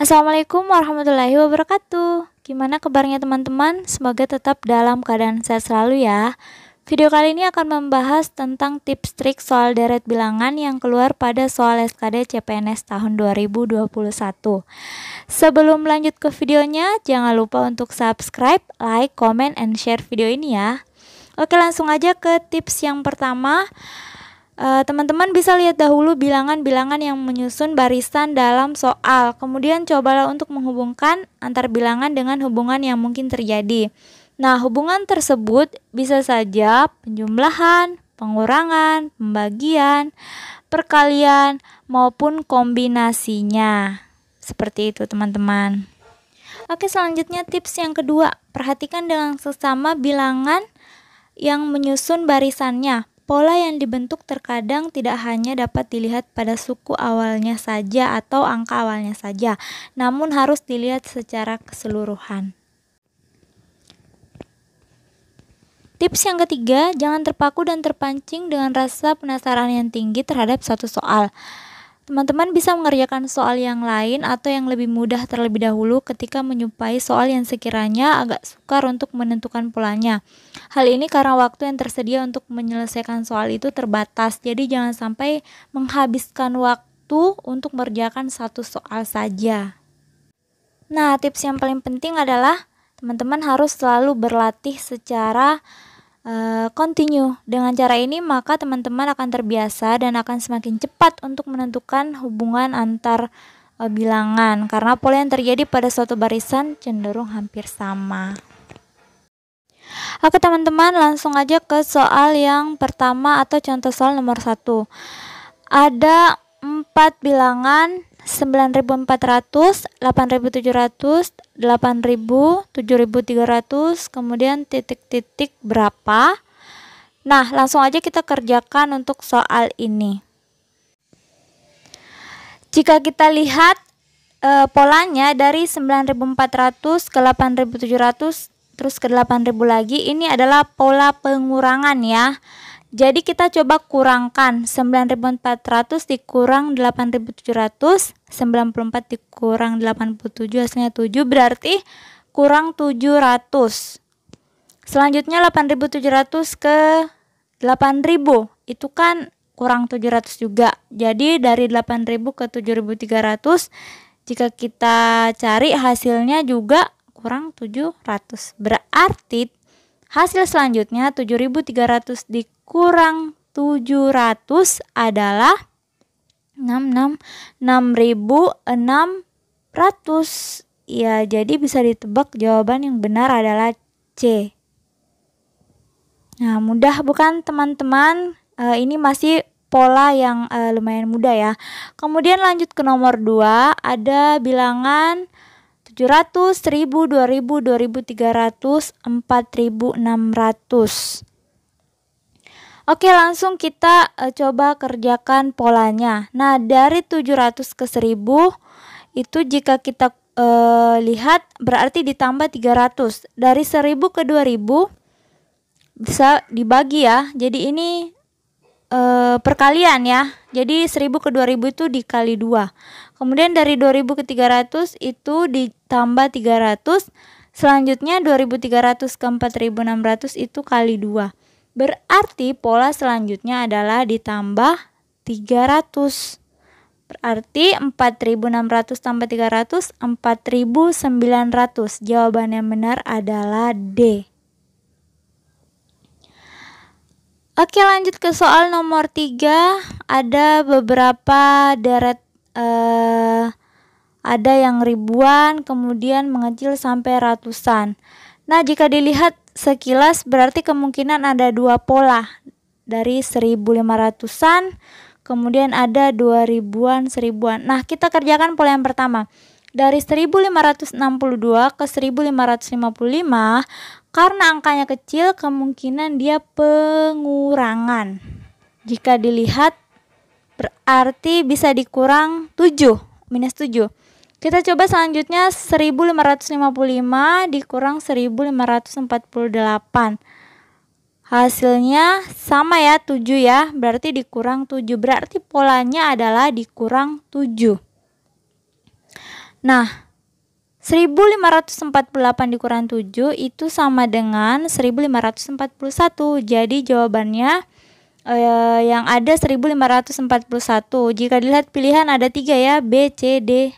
Assalamualaikum warahmatullahi wabarakatuh. Gimana kabarnya teman-teman? Semoga tetap dalam keadaan sehat selalu ya. Video kali ini akan membahas tentang tips trik soal deret bilangan yang keluar pada soal SKD CPNS tahun 2021. Sebelum lanjut ke videonya, jangan lupa untuk subscribe, like, comment, and share video ini ya. Oke langsung aja ke tips yang pertama. Eh, teman-teman uh, bisa lihat dahulu bilangan-bilangan yang menyusun barisan dalam soal. Kemudian cobalah untuk menghubungkan antar bilangan dengan hubungan yang mungkin terjadi. Nah, hubungan tersebut bisa saja penjumlahan, pengurangan, pembagian, perkalian, maupun kombinasinya. Seperti itu, teman-teman. Oke, selanjutnya tips yang kedua. Perhatikan dengan sesama bilangan yang menyusun barisannya. Pola yang dibentuk terkadang tidak hanya dapat dilihat pada suku awalnya saja atau angka awalnya saja, namun harus dilihat secara keseluruhan. Tips yang ketiga, jangan terpaku dan terpancing dengan rasa penasaran yang tinggi terhadap suatu soal. Teman-teman bisa mengerjakan soal yang lain atau yang lebih mudah terlebih dahulu ketika menyupai soal yang sekiranya agak sukar untuk menentukan polanya. Hal ini karena waktu yang tersedia untuk menyelesaikan soal itu terbatas, jadi jangan sampai menghabiskan waktu untuk mengerjakan satu soal saja. Nah, tips yang paling penting adalah teman-teman harus selalu berlatih secara uh, continue. Dengan cara ini maka teman-teman akan terbiasa dan akan semakin cepat untuk menentukan hubungan antar uh, bilangan karena pola yang terjadi pada suatu barisan cenderung hampir sama. Oke teman-teman langsung aja ke soal yang pertama atau contoh soal nomor satu. Ada empat bilangan 9400, 8700, 8000, 7300, kemudian titik-titik berapa. Nah, langsung aja kita kerjakan untuk soal ini. Jika kita lihat e, polanya dari 9400 ke 8700 terus ke 8000 lagi, ini adalah pola pengurangan ya. Jadi kita coba kurangkan 9400 dikurang 8700 94 dikurang 87 hasilnya 7 berarti kurang 700 Selanjutnya 8700 ke 8000 itu kan kurang 700 juga. Jadi dari 8000 ke 7300 jika kita cari hasilnya juga kurang 700 Berarti Hasil selanjutnya 7300 dikurang 700 adalah 66 6600. Ya, jadi bisa ditebak jawaban yang benar adalah C. Nah, mudah bukan teman-teman? E, ini masih pola yang e, lumayan mudah ya. Kemudian lanjut ke nomor 2, ada bilangan 700, 1000, 2000, 2300, 4600. Oke, langsung kita uh, coba kerjakan polanya. Nah, dari 700 ke 1000 itu jika kita uh, lihat berarti ditambah 300. Dari 1000 ke 2000 bisa dibagi ya. Jadi ini uh, perkalian ya. Jadi 1000 ke 2000 itu dikali 2. Kemudian dari 2000 ke 300 itu ditambah 300. Selanjutnya 2300 ke 4600 itu kali 2. Berarti pola selanjutnya adalah ditambah 300. Berarti 4600 tambah 300 4900. Jawaban yang benar adalah D. Oke lanjut ke soal nomor 3 Ada beberapa deret uh, Ada yang ribuan kemudian mengecil sampai ratusan Nah jika dilihat sekilas berarti kemungkinan ada dua pola Dari 1500an Kemudian ada 2000an seribuan Nah kita kerjakan pola yang pertama dari 1562 ke 1555 karena angkanya kecil, kemungkinan dia pengurangan. Jika dilihat berarti bisa dikurang 7, minus 7. Kita coba selanjutnya 1555 dikurang 1548. Hasilnya sama ya 7 ya, berarti dikurang 7. Berarti polanya adalah dikurang 7. Nah, 1548 dikurang 7 itu sama dengan 1541. Jadi jawabannya eh, yang ada 1541. Jika dilihat pilihan ada tiga ya, B, C, D.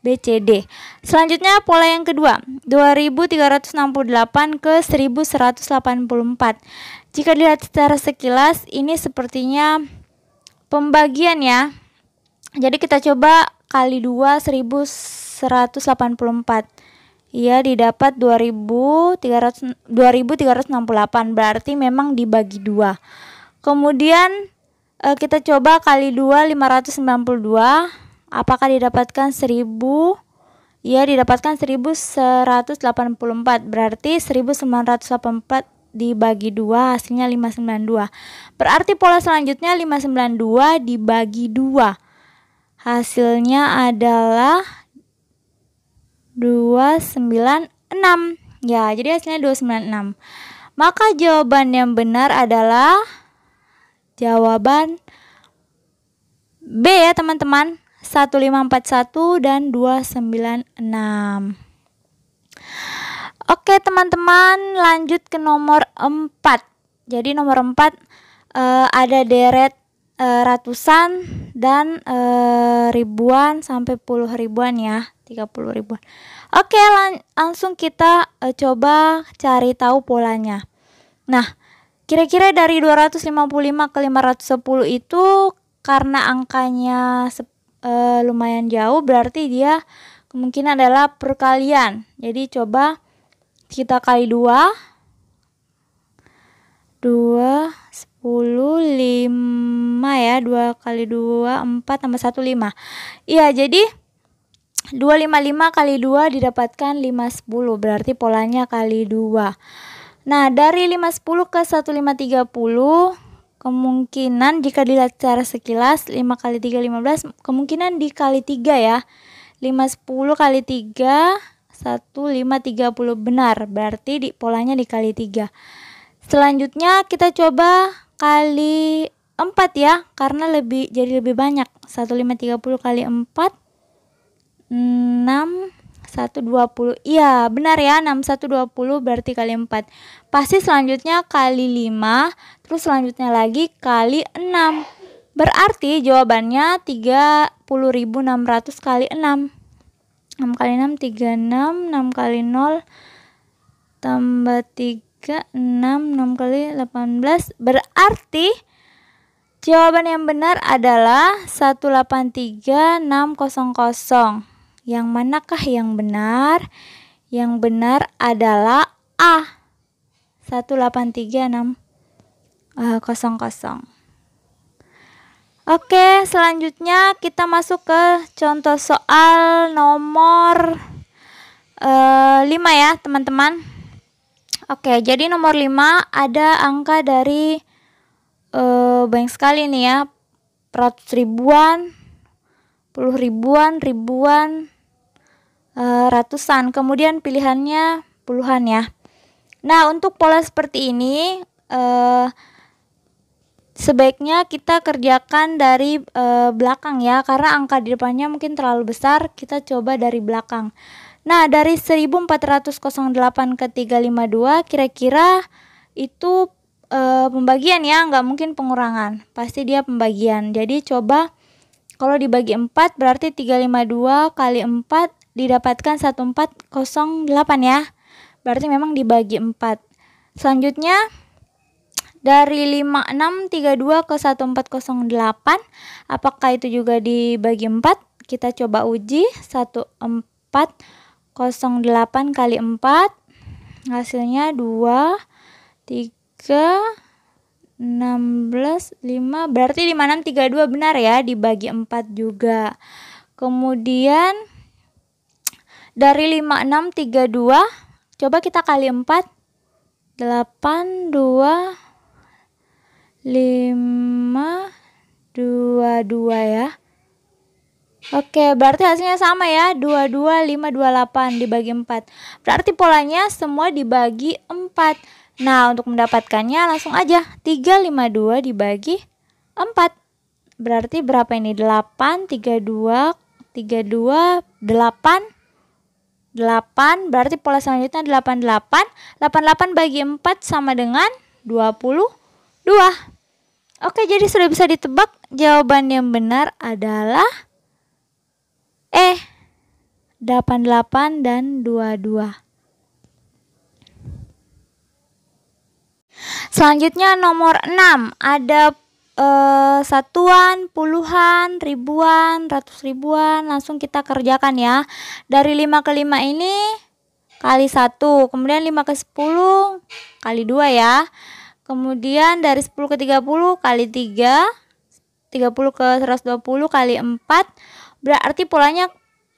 B, C, D. Selanjutnya pola yang kedua, 2368 ke 1184. Jika dilihat secara sekilas, ini sepertinya pembagian ya. Jadi kita coba kali 2 1100 184. Ia didapat 2300 2368 berarti memang dibagi dua. Kemudian eh, kita coba kali 2 592 apakah didapatkan 1000 Ia didapatkan 1184 berarti 1984 dibagi 2 hasilnya 592. Berarti pola selanjutnya 592 dibagi 2. Hasilnya adalah 296. Ya, jadi hasilnya 296. Maka jawaban yang benar adalah jawaban B ya, teman-teman. 1541 dan 296. Oke, teman-teman, lanjut ke nomor 4. Jadi nomor 4 eh, ada deret eh, ratusan dan eh, ribuan sampai puluh ribuan ya. 30 ribuan. Oke, lang langsung kita uh, coba cari tahu polanya. Nah, kira-kira dari 255 ke 510 itu karena angkanya uh, lumayan jauh berarti dia kemungkinan adalah perkalian. Jadi coba kita kali 2 2 10 5 ya. 2 kali 2 4 tambah 1 5 Iya jadi 255 kali 2 didapatkan 510 berarti polanya kali 2 nah dari 510 ke 1530 kemungkinan jika dilihat secara sekilas 5 kali 3 15 kemungkinan dikali 3 ya. 510 kali 3 1530 benar berarti di polanya dikali 3 selanjutnya kita coba kali 4 ya karena lebih jadi lebih banyak. 1530 kali 4 6 120 Iya benar ya 6 120 berarti kali 4 Pasti selanjutnya kali 5 Terus selanjutnya lagi kali 6 Berarti jawabannya 30.600 kali 6 6 kali 6 36 6 kali 0 Tambah 3 6 6 kali 18 Berarti Jawaban yang benar adalah 183600 yang manakah yang benar? Yang benar adalah A. 183600. Oke, selanjutnya kita masuk ke contoh soal nomor uh, eh, 5 ya, teman-teman. Oke, jadi nomor 5 ada angka dari uh, banyak sekali nih ya. Ratus ribuan, puluh ribuan, ribuan, uh, ratusan. Kemudian pilihannya puluhan ya. Nah, untuk pola seperti ini uh, sebaiknya kita kerjakan dari uh, belakang ya karena angka di depannya mungkin terlalu besar, kita coba dari belakang. Nah, dari 1408 ke 352 kira-kira itu uh, pembagian ya, nggak mungkin pengurangan. Pasti dia pembagian. Jadi coba kalau dibagi 4 berarti 352 kali 4 didapatkan 1408 ya. Berarti memang dibagi 4. Selanjutnya dari 5632 ke 1408 apakah itu juga dibagi 4? Kita coba uji 1408 kali 4 hasilnya 2 3 16 5 berarti 5632 benar ya dibagi 4 juga. Kemudian dari 5632 coba kita kali 4 8 2 5 2 2 ya. Oke, berarti hasilnya sama ya. 22 5 28 dibagi 4. Berarti polanya semua dibagi 4. Nah, untuk mendapatkannya langsung aja. 352 dibagi 4. Berarti berapa ini? 8 32 32 8 8 berarti pola selanjutnya 88 88 bagi 4 sama dengan 22 Oke jadi sudah bisa ditebak. Jawaban yang benar adalah E. 88 dan 22 Selanjutnya nomor 6 ada uh, satuan, puluhan, ribuan, ratus ribuan. Langsung kita kerjakan ya. Dari 5 ke 5 ini kali 1. Kemudian 5 ke 10 kali 2 ya. Kemudian dari 10 ke 30 kali 3. 30 ke 120 kali 4. Berarti polanya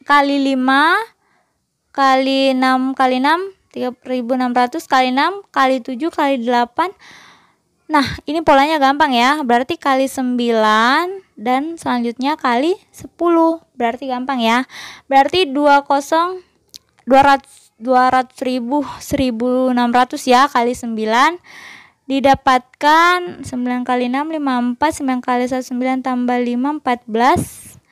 kali 5 kali 6 kali 6 3600 kali 6 kali 7 kali 8 Nah, ini polanya gampang ya. Berarti kali 9 dan selanjutnya kali 10. Berarti gampang ya. Berarti 20 200 200 ribu 1600 ya kali 9 didapatkan 9 kali 6 54 9 kali 1 9 tambah 5 14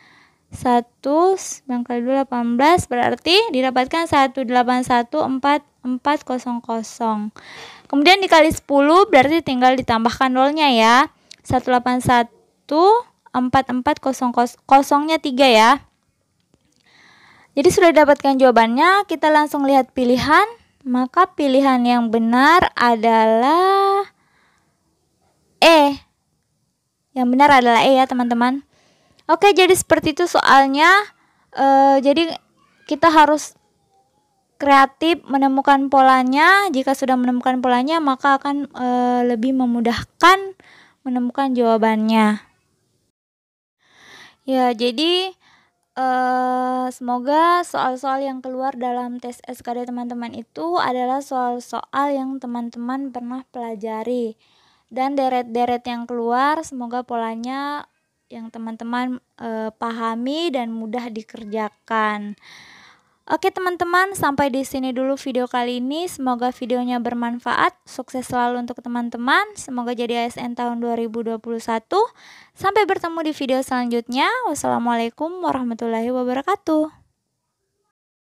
1 9 kali 2 18 berarti didapatkan 1814 400 Kemudian dikali 10 berarti tinggal ditambahkan nolnya ya. 181 4400 kosongnya 3 ya. Jadi sudah dapatkan jawabannya, kita langsung lihat pilihan. Maka pilihan yang benar adalah E. Yang benar adalah E ya teman-teman. Oke, jadi seperti itu soalnya. E, jadi kita harus kreatif menemukan polanya. Jika sudah menemukan polanya, maka akan e, lebih memudahkan menemukan jawabannya. Ya, jadi e, semoga soal-soal yang keluar dalam tes SKD teman-teman itu adalah soal-soal yang teman-teman pernah pelajari. Dan deret-deret yang keluar semoga polanya yang teman-teman e, pahami dan mudah dikerjakan. Oke teman-teman, sampai di sini dulu video kali ini. Semoga videonya bermanfaat. Sukses selalu untuk teman-teman. Semoga jadi ASN tahun 2021. Sampai bertemu di video selanjutnya. Wassalamualaikum warahmatullahi wabarakatuh.